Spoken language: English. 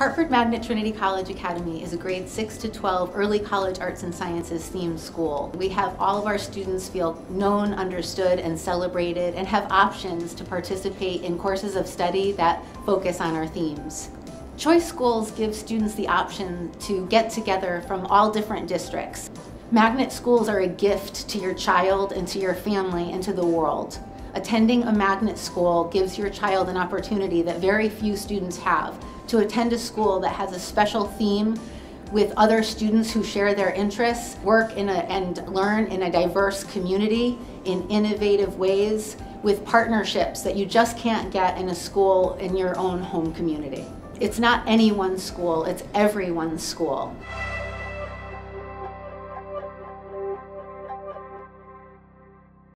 Hartford Magnet Trinity College Academy is a grade 6 to 12 early college arts and sciences themed school. We have all of our students feel known, understood, and celebrated and have options to participate in courses of study that focus on our themes. Choice schools give students the option to get together from all different districts. Magnet schools are a gift to your child and to your family and to the world. Attending a magnet school gives your child an opportunity that very few students have to attend a school that has a special theme with other students who share their interests, work in a, and learn in a diverse community in innovative ways with partnerships that you just can't get in a school in your own home community. It's not any one school, it's everyone's school.